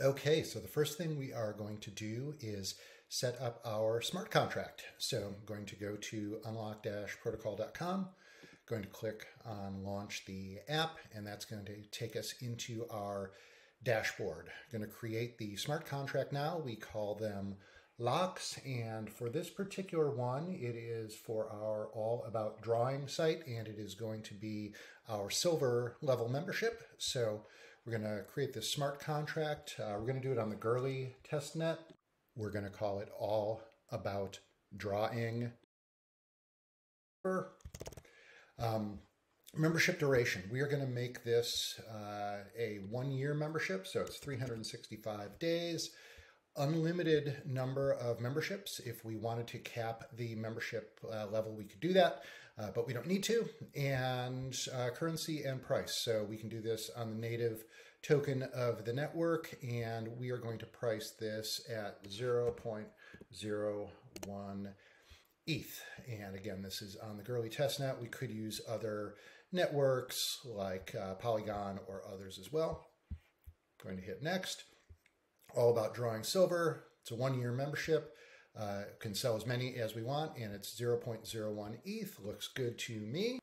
Okay, so the first thing we are going to do is set up our smart contract. So I'm going to go to unlock-protocol.com, going to click on launch the app, and that's going to take us into our dashboard. I'm going to create the smart contract now. We call them locks, and for this particular one, it is for our all about drawing site, and it is going to be our silver level membership. So we're going to create this smart contract. Uh, we're going to do it on the Goerli testnet. We're going to call it all about drawing. Um, membership duration. We are going to make this uh, a one year membership, so it's 365 days. Unlimited number of memberships. If we wanted to cap the membership uh, level, we could do that uh, but we don't need to, and uh, currency and price. So we can do this on the native token of the network, and we are going to price this at 0.01 ETH. And again, this is on the Goerli testnet. We could use other networks like uh, Polygon or others as well. Going to hit next. All about drawing silver. It's a one-year membership. Uh, can sell as many as we want, and it's 0.01 ETH. Looks good to me.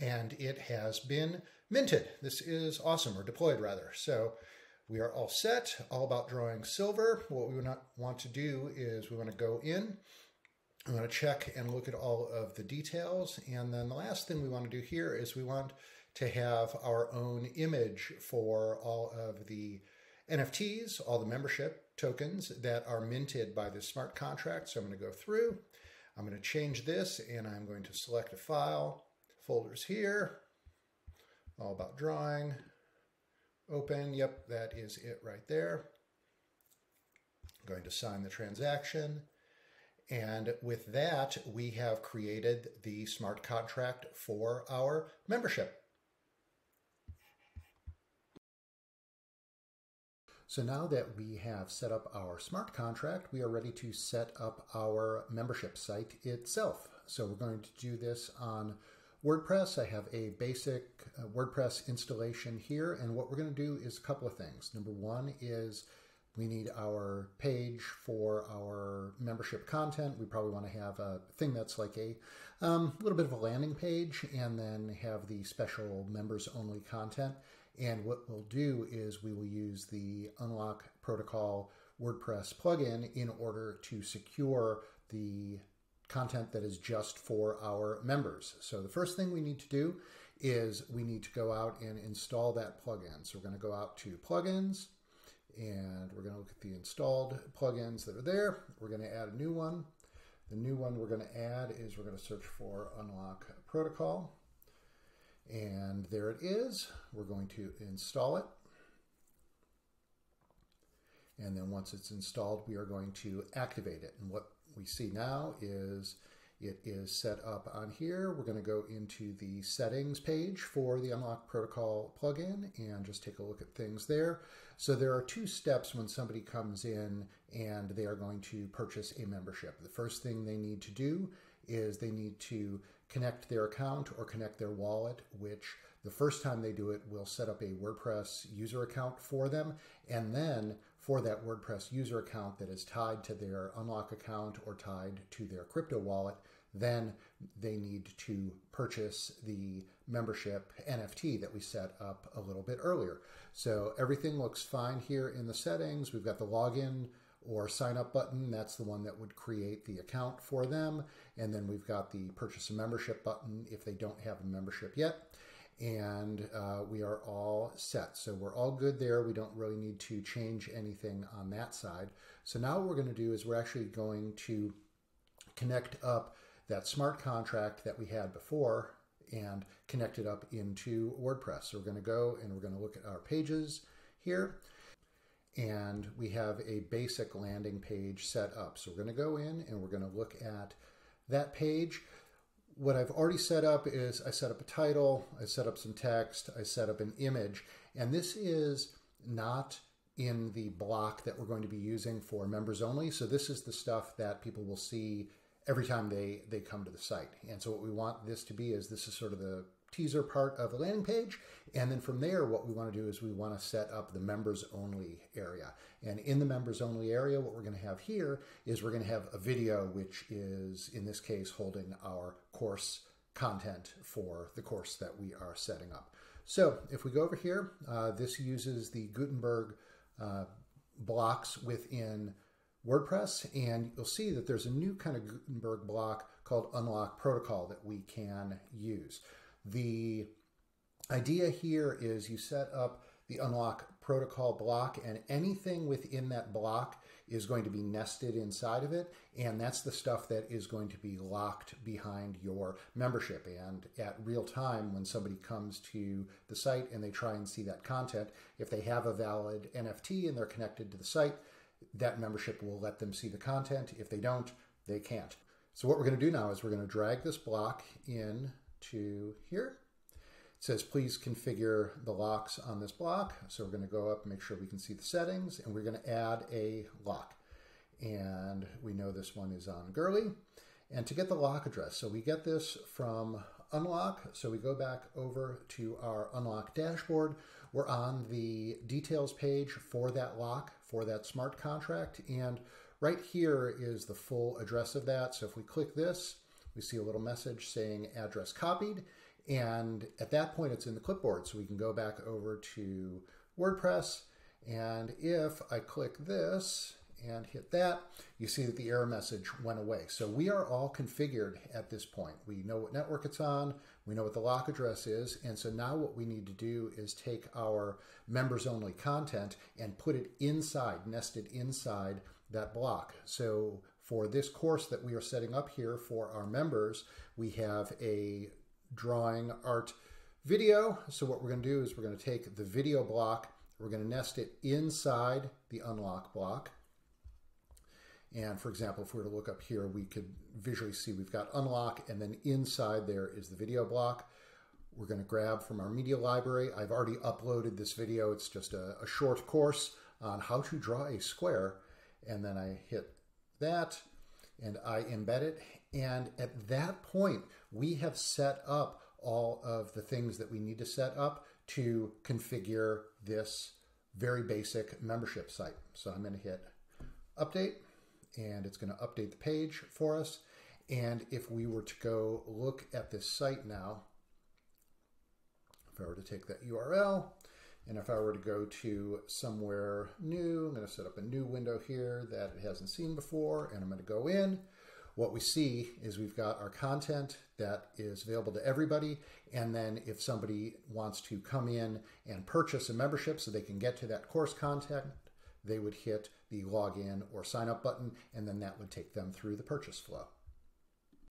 And it has been minted. This is awesome, or deployed rather. So we are all set, all about drawing silver. What we want to do is we want to go in, we want to check and look at all of the details. And then the last thing we want to do here is we want to have our own image for all of the NFTs, all the membership tokens that are minted by this smart contract. So I'm going to go through, I'm going to change this and I'm going to select a file, folders here, all about drawing, open, yep, that is it right there. I'm going to sign the transaction. And with that, we have created the smart contract for our membership. So now that we have set up our smart contract, we are ready to set up our membership site itself. So we're going to do this on WordPress. I have a basic uh, WordPress installation here. And what we're going to do is a couple of things. Number one is we need our page for our membership content. We probably want to have a thing that's like a um, little bit of a landing page and then have the special members only content. And what we'll do is we will use the Unlock Protocol WordPress plugin in order to secure the content that is just for our members. So the first thing we need to do is we need to go out and install that plugin. So we're going to go out to plugins and we're going to look at the installed plugins that are there. We're going to add a new one. The new one we're going to add is we're going to search for Unlock Protocol. And there it is. We're going to install it. And then once it's installed, we are going to activate it. And what we see now is it is set up on here. We're going to go into the settings page for the Unlock Protocol plugin and just take a look at things there. So there are two steps when somebody comes in and they are going to purchase a membership. The first thing they need to do is they need to connect their account or connect their wallet, which the first time they do it will set up a WordPress user account for them. And then for that WordPress user account that is tied to their Unlock account or tied to their crypto wallet, then they need to purchase the membership NFT that we set up a little bit earlier. So everything looks fine here in the settings. We've got the login or sign up button. That's the one that would create the account for them. And then we've got the purchase a membership button if they don't have a membership yet. And uh, we are all set. So we're all good there. We don't really need to change anything on that side. So now what we're going to do is we're actually going to connect up that smart contract that we had before and connect it up into WordPress. So we're going to go and we're going to look at our pages here and we have a basic landing page set up. So we're going to go in and we're going to look at that page. What I've already set up is I set up a title, I set up some text, I set up an image, and this is not in the block that we're going to be using for members only. So this is the stuff that people will see every time they, they come to the site. And so what we want this to be is this is sort of the teaser part of the landing page. And then from there, what we want to do is we want to set up the members only area. And in the members only area, what we're going to have here is we're going to have a video, which is in this case holding our course content for the course that we are setting up. So if we go over here, uh, this uses the Gutenberg uh, blocks within WordPress, and you'll see that there's a new kind of Gutenberg block called unlock protocol that we can use. The idea here is you set up the unlock protocol block and anything within that block is going to be nested inside of it and that's the stuff that is going to be locked behind your membership. And at real time when somebody comes to the site and they try and see that content if they have a valid nft and they're connected to the site that membership will let them see the content. If they don't they can't. So what we're going to do now is we're going to drag this block in to here it says please configure the locks on this block. So we're going to go up and make sure we can see the settings and we're going to add a lock. And we know this one is on Goerli. And to get the lock address, so we get this from unlock. So we go back over to our unlock dashboard. We're on the details page for that lock, for that smart contract. And right here is the full address of that. So if we click this, we see a little message saying address copied. And at that point, it's in the clipboard. So we can go back over to WordPress. And if I click this and hit that, you see that the error message went away. So we are all configured at this point. We know what network it's on. We know what the lock address is. And so now what we need to do is take our members only content and put it inside, nested inside that block. So for this course that we are setting up here for our members, we have a drawing art video. So what we're going to do is we're going to take the video block, we're going to nest it inside the unlock block. And for example, if we were to look up here, we could visually see we've got unlock and then inside there is the video block. We're going to grab from our media library. I've already uploaded this video. It's just a, a short course on how to draw a square. And then I hit that and I embed it. And at that point, we have set up all of the things that we need to set up to configure this very basic membership site. So I'm going to hit update and it's going to update the page for us. And if we were to go look at this site now, if I were to take that URL and if I were to go to somewhere new, I'm going to set up a new window here that it hasn't seen before and I'm going to go in what we see is we've got our content that is available to everybody. And then if somebody wants to come in and purchase a membership so they can get to that course content, they would hit the login or sign up button, and then that would take them through the purchase flow.